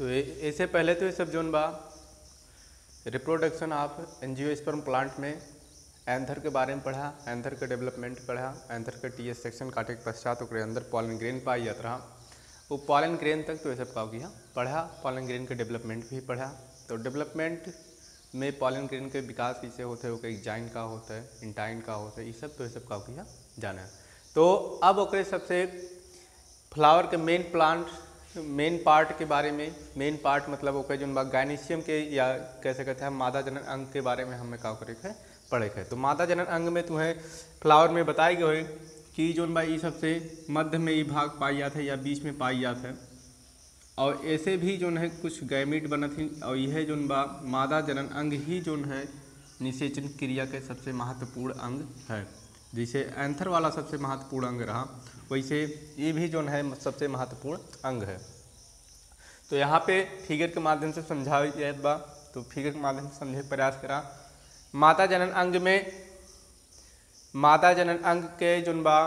तो ऐसे पहले तो ये सब जोन बा। रिप्रोडक्शन ऑफ़ एंजियोस्पर्म प्लांट में एंथर के बारे में पढ़ा एंथर के डेवलपमेंट पढ़ा एंथर के टी एस सेक्शन काटे के पश्चात ओकरे अंदर पॉलन ग्रेन पाई जात रहा वो पॉलन ग्रेन तक तो ये सब का किया पढ़ा पॉलन ग्रेन के डेवलपमेंट भी पढ़ा। तो डेवलपमेंट में पॉलन ग्रेन के विकास कैसे होते हैं ओके जाइन का होता है इंटाइन का होता है, ये सब तो ये सब का किया जाना। तो अब ओकरे सबसे फ्लावर के मेन प्लांट मेन पार्ट के बारे में, मेन पार्ट मतलब ओके जो गाइनीशियम के या कैसे कहते हैं मादा जनन अंग के बारे में हमें का करे है पढ़े है तो मादा जनन अंग में तुम्हें फ्लावर में बताई गए कि जो बा सबसे मध्य में ये भाग पाई जाता है या बीच में पाई जाता है। और ऐसे भी जो है कुछ गैमिट बनत ही, और यह जो बा मादा जनन अंग ही जो है निषेचन क्रिया के सबसे महत्वपूर्ण अंग है। जैसे एंथर वाला सबसे महत्वपूर्ण अंग रहा, वैसे ये भी जो है सबसे महत्वपूर्ण अंग है। तो यहाँ पे फिगर के माध्यम से समझा जाए बा तो फिगर के माध्यम से समझे प्रयास करा। माता जनन अंग में, माता जनन अंग के जोन बा,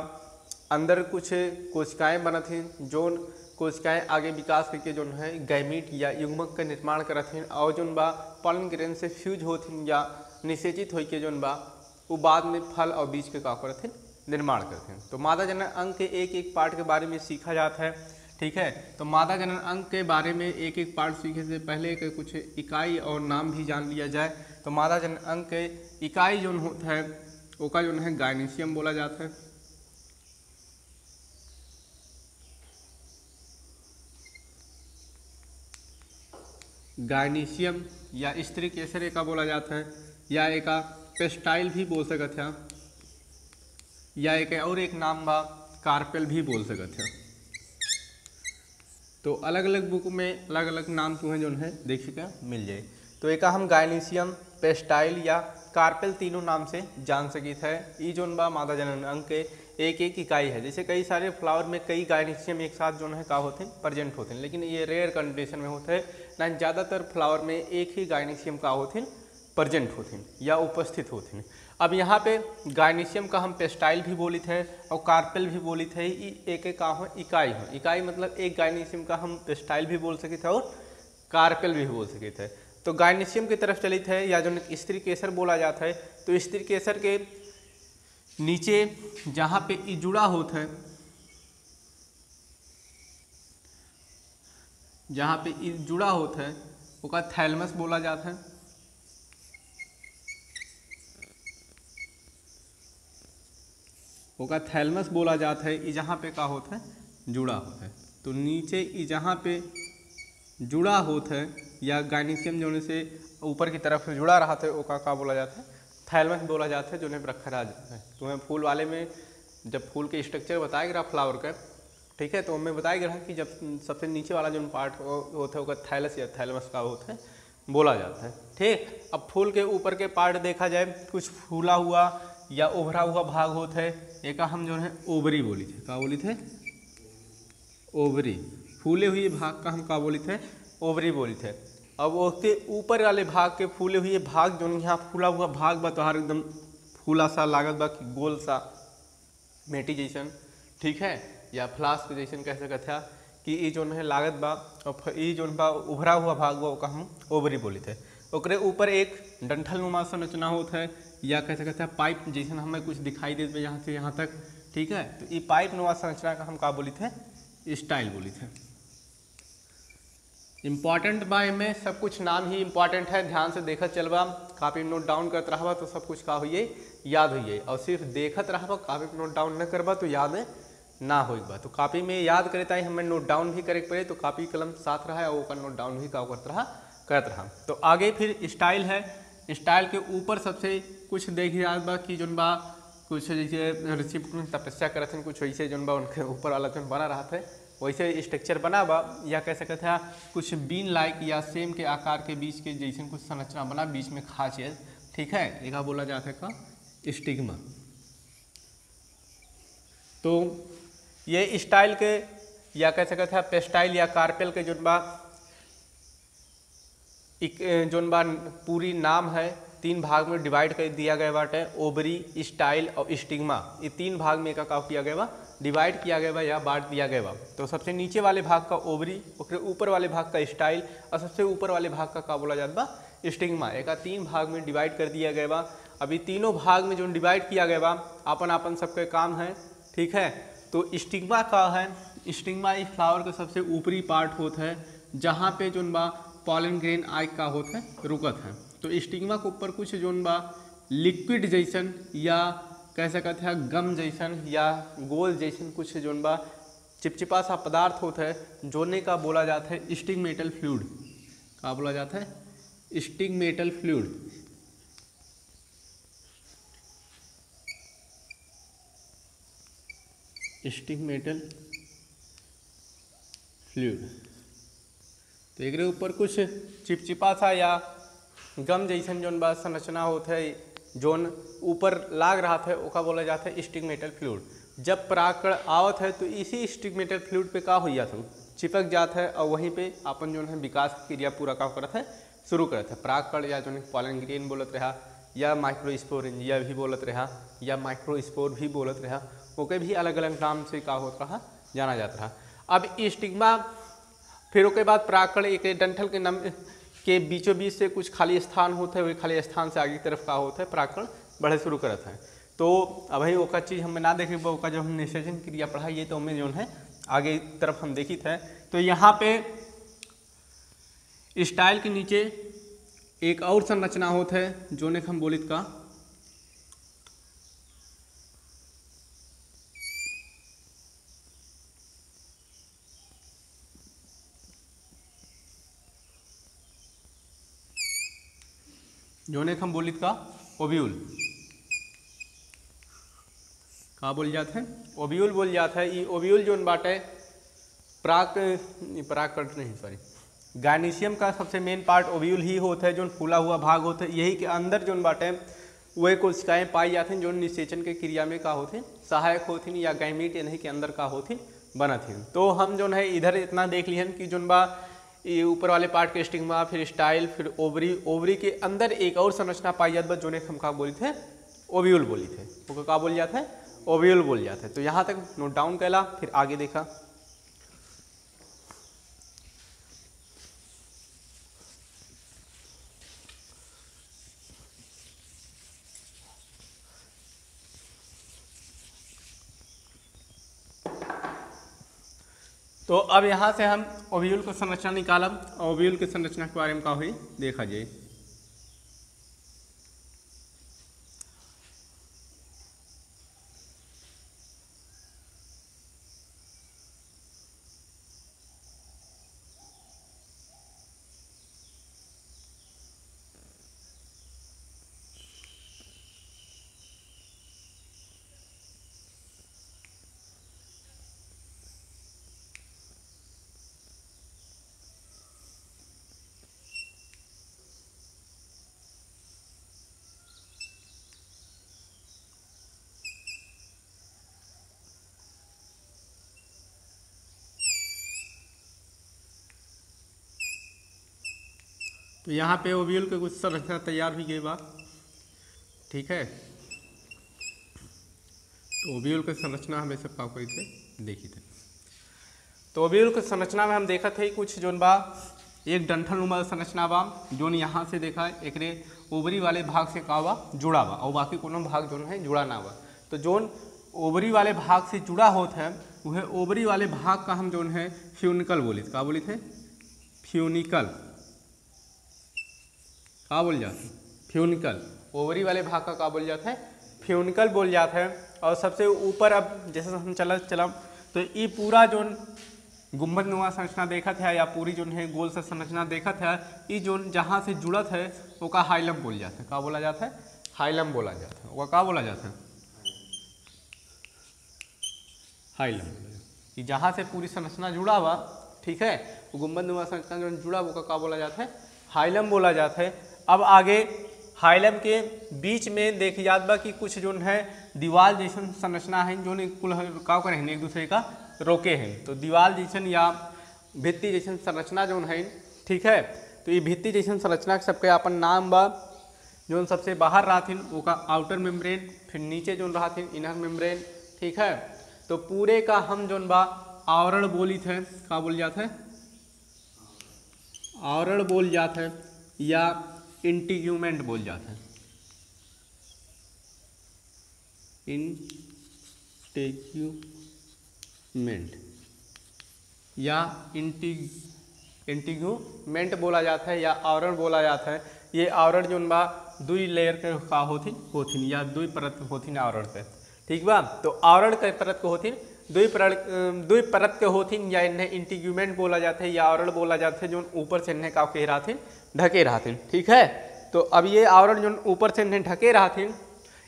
अंदर कुछ कोशिकाएँ बनत हैं जोन कोशिकाएँ आगे विकास करके जो है गैमीट या युग्मक का निर्माण करत हैं, और जोन बा पलन ग्रेन से फ्यूज होथिन या निषेचित होके जोन बा वो बाद में फल और बीज के का करत हैं निर्माण करते हैं। तो मादा जनन अंग के एक एक पार्ट के बारे में सीखा जाता है, ठीक है? तो मादा जनन अंग के बारे में एक एक पार्ट सीखे से पहले के कुछ इकाई और नाम भी जान लिया जाए। तो मादा जनन अंग के इकाई जो होता है ओका जो है गाइनीशियम बोला जाता है। गाइनीशियम या स्त्री केसर का बोला जाता है, या एक पेस्टाइल भी बोल सकते हैं। या एक और एक नाम बा, कार्पेल भी बोल सकते हैं। तो अलग अलग बुक में अलग अलग नाम तुम्हें जो है देखे का मिल जाए। तो एक हम गायनीशियम, पेस्टाइल या कार्पेल तीनों नाम से जान सकित है। ई जोन बा मादा जनन अंग के एक एक इकाई है। जैसे कई सारे फ्लावर में कई गायनीशियम एक साथ जो है का होते हैं, प्रेजेंट होते हैं। लेकिन ये रेयर कंडीशन में होते हैं, ना ज़्यादातर फ्लावर में एक ही गायनीशियम का होते हैं। प्रेजेंट होते हैं या उपस्थित होते हैं अब यहाँ पे गायनीशियम का हम पेस्टाइल भी बोली थे और कार्पेल भी बोली थे एक एक का हो इकाई हो। इकाई मतलब एक गायनीशियम का हम पेस्टाइल भी बोल सके थे और कार्पेल भी बोल सके थे तो गायनीशियम की तरफ़ चली थे या जो स्त्री केसर बोला जाता है तो स्त्री केसर के नीचे जहाँ पे ई जुड़ा होता है, जहाँ पे ई जुड़ा होता है उसका थैलमस बोला जाता है। ओका थैलमस बोला जाता है जहाँ पे का होता है? जुड़ा होता है। तो नीचे जहाँ पे जुड़ा होता है, या गाइनीशियम जो से ऊपर की तरफ़ जुड़ा रहा था ओका का बोला जाता है? थैलमस बोला जाता है, जो ने रखा जाता है। तुम्हें फूल वाले में, जब फूल के स्ट्रक्चर बताया गया फ्लावर का, ठीक है तो हमें बताया गया कि जब सबसे नीचे वाला जो पार्ट होता है उसका थैलस या थैलमस का होता है, बोला जाता है। ठीक, अब फूल के ऊपर के पार्ट देखा जाए, कुछ फूला हुआ या उभरा हुआ भाग होता है एक हम जो है, ओबरी बोली थे। का बोली थे? ओबरी। फूले हुए भाग का हम का बोली थे? ओबरी बोली थे। अब उसके ऊपर वाले भाग के फूले हुए भाग जो यहाँ फूला हुआ भाग बा तोहार एकदम फूला सा लागत बा कि गोल सा मेटी जैसन, ठीक है? या फ्लास्क जैसन कह सकते हैं, कि ये जो है लागत बा, और ये जो बा, उभरा हुआ भाग बा हम ओबरी बोली थे। ओकरे ऊपर एक डंठल नुमा संरचना होता है या कह सकते हैं पाइप जैसे हमें कुछ दिखाई देते यहाँ से यहाँ तक, ठीक है? तो ये पाइप नुमा संरचना का हम का बोली थे स्टाइल बोली थे इंपॉर्टेंट बाय में सब कुछ नाम ही इंपॉर्टेंट है, ध्यान से देखत चलबा। कापी नोट डाउन करत रहबा तो सब कुछ का होइए याद होइए और सिर्फ़ देखत रहबा कापी नोट डाउन न करबा तो याद ना हो बा। तो कापी में याद करे ताई हमें नोट डाउन भी करे पड़े तो कापी कलम साथ रहा है और नोट डाउन भी का करत रहा करत रहा। तो आगे फिर स्टाइल है। स्टाइल के ऊपर सबसे कुछ देख याद बा कि जोन बा, कुछ जैसे ऋषि तपस्या करते कुछ वैसे जोन बा उनके ऊपर वाला जोन बना रहा था वैसे स्ट्रक्चर बना बा, या कह सकते हैं, कुछ बीन लाइक या सेम के आकार के बीच के जैसे कुछ संरचना बना, बीच में खास है। ठीक है? एक बोला जाता है का स्टिग्मा तो ये स्टाइल के, या कह सकते हैं, पेस्टाइल या कार्पेल के जो बा जोन बा पूरी नाम है, तीन भाग में डिवाइड कर दिया गया बाटे ओबरी, स्टाइल और स्टिग्मा। ये तीन भाग में का किया गया बा डिवाइड किया गया बा या बांट दिया गया बा तो सबसे नीचे वाले भाग का ओबरी और ऊपर वाले भाग का स्टाइल और सबसे ऊपर वाले भाग का का बोला जाता बा स्टिग्मा। एक तीन भाग में डिवाइड कर दिया गया बा अभी तीनों भाग में जो डिवाइड किया गया बा अपन अपन सबके काम है, ठीक है? तो स्टिग्मा का है, स्टिग्मा इस फ्लावर का सबसे ऊपरी पार्ट होता है, जहाँ पे जो बा पॉलन ग्रेन आय का होता है, रुकत है। तो स्टिग्मा के ऊपर कुछ जोन बा लिक्विड जैसन या कह सकते हैं गम जैसन या गोल जैसन कुछ जोन बा, चिपचिपा सा पदार्थ होता है, जोने का बोला जाता है स्टिग्मेटल फ्लूड का बोला जाता है? स्टिग्मेटल फ्लूड स्टिग्मेटल फ्लूड तो एक ऊपर कुछ चिपचिपा सा या गम जैसन जोन बा, संरचना होता है, जोन ऊपर लाग रहा था ओका बोला जाता है स्टिग्मेटल फ्लूड। जब परागकण आवत है तो इसी स्टिग्मेटल फ्लूड पे का हो जाता चिपक जाता है और वहीं पे अपन जो है विकास क्रिया पूरा का करता है, शुरू करता है। परागकण या जो पॉलन ग्रेन बोलत रहा, या माइक्रोस्पोरेंजिया भी बोलत रहा, या माइक्रोस्पोर भी बोलत रहा, ओके भी अलग अलग नाम से का होता रहा, जाना जाता रहा। अब स्टिग्मा फिर उसके बाद परागकण एक डंठल के नम के बीचों बीच से कुछ खाली स्थान होता है वही खाली स्थान से आगे की तरफ़ का होता है, परागकण बढ़े शुरू करता है। तो अभी ओका चीज़ हमें ना देखे ओका जब हम निषेचन क्रिया पढ़ाइए तो हमें जो है, आगे तरफ़ हम देखी थे। तो यहाँ पे स्टाइल के नीचे एक और संरचना होता है जो ने हम बोलित का। जोने हम बोलित का? ओब्यूल का बोल जाते हैं? ओब्यूल बोल जाता है। ये ओब्यूल जोन बाटे प्राक प्राक, नहीं सॉरी गायनीशियम का सबसे मेन पार्ट ओब्यूल ही होता है, जो फूला हुआ भाग होता है। यही के अंदर जोन बाटे वही कोशिकाएँ पाई जाती हैं, जो निषेचन के क्रिया में का होते सहायक होती या गैमीट यानी के अंदर का होती बनत हैं तो हम जो है इधर इतना देख लिहन कि जोन बा ये ऊपर वाले पार्ट के स्टिग्मा फिर स्टाइल फिर ओवरी ओवरी के अंदर एक और संरचना पाई जाती जो ने हम का बोली थे? ओव्यूल बोली थे। वो का बोल जाता है? ओव्यूल बोल जाता है। तो यहाँ तक नोट डाउन कहला, फिर आगे देखा। तो अब यहाँ से हम ओव्यूल को संरचना निकालब ओव्यूल के संरचना के बारे में का हुई देखा जाए। तो यहाँ पे ओव्यूल के कुछ संरचना तैयार भी गई बा ठीक है? तो ओव्यूल के संरचना हमें सब का कोई थे, देखी थे। तो ओव्यूल के संरचना में हम देखा थे कुछ जोन बा, एक डंठल नुमा संरचना बा, जोन यहाँ से देखा एक ओवरी वाले भाग से का बा जुड़ा बा, और बाकी कोनो भाग जोन है जुड़ा ना बा। तो जोन ओवरी वाले भाग से जुड़ा होता है, वह ओवरी वाले भाग का हम जोन है फ्यूनिकल बोली का बोली थे? फ्यूनिकल। का बोल जाता है, फ्यूनिकल। ओवरी वाले भाग का का बोल जाता है, फ्यूनिकल बोल जाता है। और सबसे ऊपर अब जैसे हम चला चला तो ये पूरा जो गुंबद नुमा संरचना देखा था या पूरी जो है गोल सा संरचना देखा था, ये जो जहाँ से जुड़त है वो का हाइलम बोल जाता है। का बोला जाता है? हाइलम बोला जाता है। वो का बोला जाता है। हाइलम। ये जहाँ से पूरी संरचना जुड़ा हुआ, ठीक है? गुंबद नुमा संरचना जो जुड़ा, वो का बोला जाता है। हाइलम बोला जाता है। अब आगे हाइलम के बीच में देख जात बा कि कुछ जो है दीवार जैसन संरचना है जो कुल का कर एक दूसरे का रोके हैं। तो दीवार जैसन या भित्ति जैसन संरचना जो है, ठीक है? तो ये भित्ति जैसन संरचना सबके अपन नाम बा जो सबसे बाहर रहा थी वो का आउटर मेम्ब्रेन फिर नीचे जो रहा थी इनर मेम्ब्रेन ठीक है? तो पूरे का हम जो बा, आवरण बोली थे का बोल जाते आवरण बोल जाते या इंटीग्यूमेंट बोल जाते हैं। इंटीग्यूमेंट। या इंटीग इंटीग्यूमेंट बोला जाता है या आवरण बोला जाता है। ये आवरण जो बा दुई लेयर के का होथिन होथिन या दुई परत होथिन आवरण पे ठीक बा? तो आवरण के परत को होथिन दुई परत दुई परत के होथिन या इन्हें इंटीग्यूमेंट बोला जाता है या आवरण बोला जाता है जो ऊपर से इन्हें का कह रहा थे ढके रहा थे ठीक है? तो अब ये आवरण जो ऊपर से इन्हें ढके रहा थे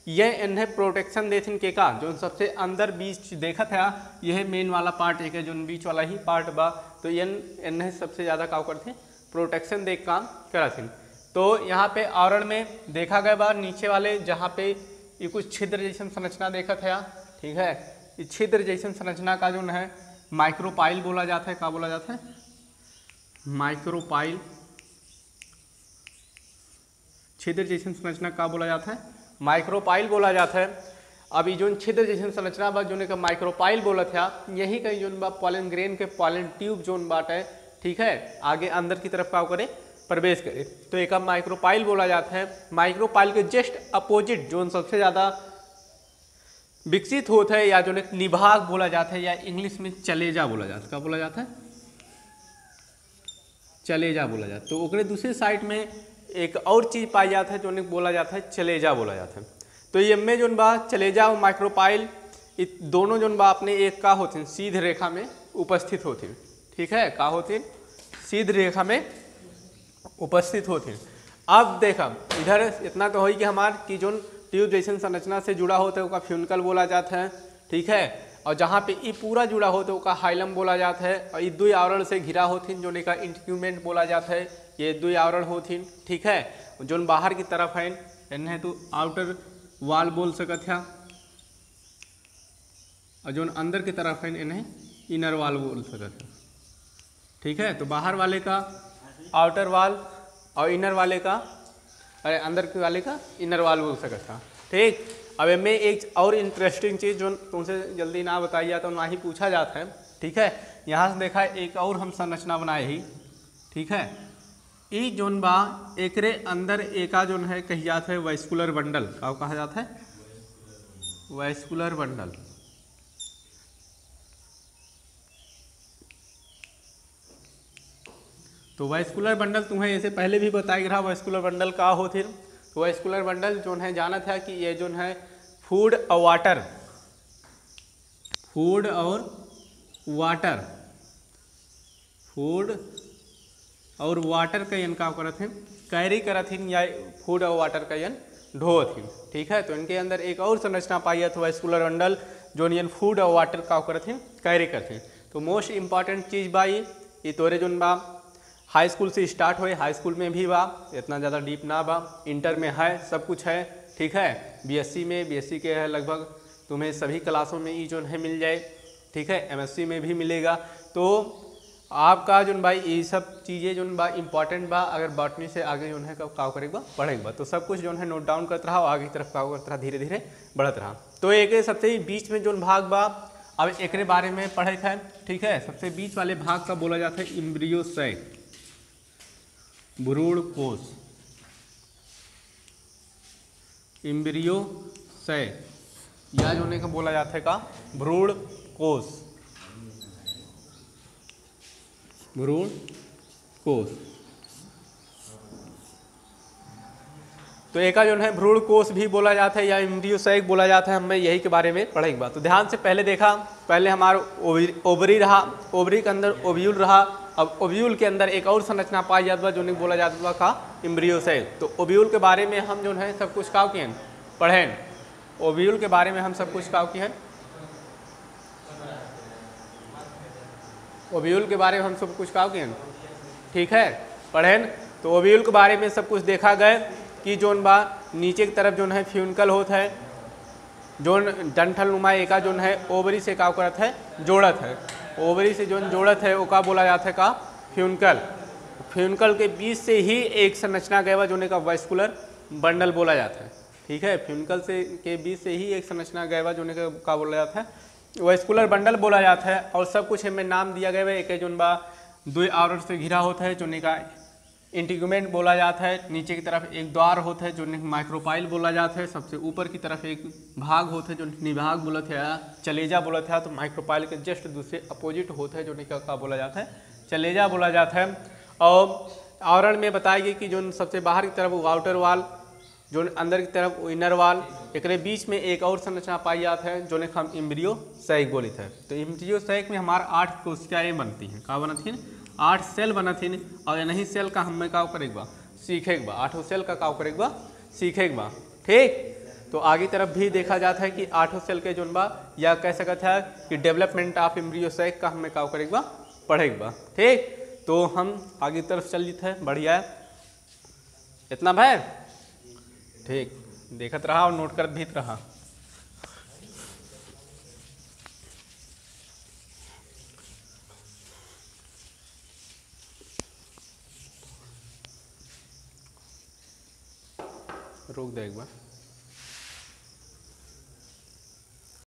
ये इन्हें प्रोटेक्शन देथिन के का? जो सबसे अंदर बीच देखा था यह मेन वाला पार्ट एक है जो बीच वाला ही पार्ट बा तो ये इन्हें सबसे ज़्यादा का करते प्रोटेक्शन देख काम करा थे तो यहाँ पे आवरण में देखा गया बार नीचे वाले जहाँ पे ये कुछ छिद्र जैसन संरचना देखा था ठीक है? छिद्र जैसन संरचना का जो है माइक्रोपाइल बोला जाता है, क्या बोला जाता है? माइक्रोपाइल छिद्र जैसन संरचना का बोला जाता है? माइक्रोपाइल बोला जाता है। अभी जो छिद्र जैसन संरचना बा, जो का माइक्रोपाइल बोला था, यही कहीं जो बा पॉलन ग्रेन के पॉलन ट्यूब जोन बाट है, ठीक है? आगे अंदर की तरफ़ का करे, प्रवेश करे। तो एक माइक्रोपाइल बोला जाता है। माइक्रोपाइल के जस्ट अपोजिट जोन सबसे ज़्यादा विकसित होता है या जो निभाग बोला जाता है या इंग्लिश में चलेजा बोला जाता है। क्या बोला जाता है? चलेजा बोला जाता। है तो ओकरे दूसरे साइड में एक और चीज़ पाई जाता है जो बोला जाता है चलेजा बोला जाता है। तो ये में जो बा चलेजा और माइक्रोपाइल दोनों जो बा अपने एक का होते हैं सीध रेखा में उपस्थित होते। हैं ठीक है? का होते? हैं सीध रेखा में उपस्थित होते। हैं अब देखा, इधर इतना तो हो कि हमार की जो ट्यूब जैसन संरचना से जुड़ा होता है उसका फ्यूनकल बोला जाता है, ठीक है? और जहाँ पे ये पूरा जुड़ा होता है उसका हाइलम बोला जाता है, और ये दुई आवरण से घिरा होथिन जो का इंस्ट्रूमेंट बोला जाता है, ये दुई आवरण होथिन ठीक है? जो बाहर की तरफ़ है इन्हें तो आउटर वाल बोल सकत है, और जो अंदर की तरफ़ है इन्हें इनर वाल बोल सकत है, ठीक है? तो बाहर वाले का, आउटर वाल, और इनर वाले का अरे, अंदर के वाले का? इनर वाल बोल सकता ठीक? अब मैं एक और इंटरेस्टिंग चीज़ जो तुमसे जल्दी ना बताई जाता ना ही पूछा जाता है। ठीक है? यहाँ से देखा, एक और हम संरचना बनाए ही। ठीक है? ई जोन बा एकरे अंदर एका जोन है, कही जाता है, वैस्कुलर बंडल। कहा जाता है? Vascular bundle. तो वाइस्कुलर बंडल तुम्हें ऐसे पहले भी बताया गया वाइस्कुलर बंडल का हो फिर? तो वाइस्कुलर बंडल जो है, जाना था कि ये जो है फ़ूड और वाटर फ़ूड और वाटर फ़ूड और वाटर का यन का करत हैं? कैरी करत हैं या फ़ूड और वाटर का यन ढोत हैं। ठीक है? तो इनके अंदर एक और संरचना पाई है तो वाइस्कुलर बंडल जो यन फ़ूड और वाटर का करत हैं कैरी करते हैं। तो मोस्ट इंपॉर्टेंट चीज़ बा ये तोरे जो बा हाई स्कूल से स्टार्ट हुए हाई स्कूल में भी बा इतना ज़्यादा डीप ना बा इंटर में है, सब कुछ है, ठीक है? बीएससी में बीएससी के है लगभग, तुम्हें सभी क्लासों में ही जो है मिल जाए, ठीक है? एमएससी में भी मिलेगा। तो आपका जो भाई, ये सब चीज़ें जो बा इंपॉर्टेंट बा, अगर बॉटनी से आगे जो है का करेगा बढ़ेगा तो सब कुछ जो है नोट डाउन करता रहा और आगे की तरफ़ का करते रहा धीरे धीरे बढ़त रहा। तो एक सबसे बीच में जो भाग बा, अब एक बारे में पढ़े थे, ठीक है? सबसे बीच वाले भाग का बोला जाता है इम्ब्रियो भ्रूण कोष। इम्ब्रियो सय। या जो का बोला जाता है का? भ्रूण कोष। भ्रूण कोष। तो एक जो है भ्रूण कोष भी बोला जाता है या इम्ब्रियोसैक बोला जाता है, हमें यही के बारे में पढ़ेंगे। तो ध्यान से पहले देखा, पहले हमारा ओवरी रहा ओवरी के अंदर ओव्यूल रहा अब ओव्यूल के अंदर एक और संरचना पाई जाता जो नहीं बोला जाता का इम्ब्रियोसेल तो ओव्यूल के बारे में हम जो है, सब कुछ का किए पढ़ें। ओव्यूल के बारे में हम सब कुछ का किए ओव्यूल के बारे में हम सब कुछ का किए ठीक है? पढ़ें। तो ओव्यूल के बारे में सब कुछ देखा गया कि जोन बा, नीचे की तरफ़ जो है, फ्यूनकल होता है जोन डंठल नुमा एका जोन है, ओवरी से का करत है, जोड़त है। ओवरी से जो जोड़त है वो का बोला जाता है का? फ्यूनकल। फ्यूनकल के बीच से ही एक संरचना गए जो का वाइस्कुलर बंडल बोला जाता है। ठीक है? फ्यूनकल से के बीच से ही एक संरचना गए जो का, का बोला जाता है। वेस्कुलर बंडल बोला जाता है और सब कुछ हमें नाम दिया गया है। एक जोन बा दो आवरण से घिरा होता है जो का इंटीग्यूमेंट बोला जाता है नीचे की तरफ़ एक द्वार होता है जो माइक्रोपाइल बोला जाता है सबसे ऊपर की तरफ़ एक भाग होता है जो निभाग बोला था चलेजा बोला था तो माइक्रोपाइल के जस्ट दूसरे अपोजिट होता है जो का, का बोला जाता है चलेजा बोला जाता है। और आवरण में बताया गया कि जो सबसे बाहर की तरफ़ वो आउटर वाल जो अंदर की तरफ़ इनर वाल एक बीच में एक और संरचना पाई जाता है जो हम इम्ब्रियो सैक बोली थे। तो इम्ब्रियो सैक में हमारा आठ कोशिकाएँ बनती हैं का बनती हैं? आठ सेल बनथिन, और नहीं सेल का हमें का करेगा सीखेगा आठों सेल का का करेगा सीखेगा ठीक? तो आगे तरफ़ भी देखा जाता है कि आठों सेल के जोन बा, या कह सकता है कि डेवलपमेंट ऑफ़ एम्ब्रियो सैक का हमें का करेगा पढ़ेगा ठीक? तो हम आगे तरफ़ चल जीते हैं, बढ़िया है। इतना भाई ठीक। देखत रहा और नोट कर भी रहा। रोक दे एक बार।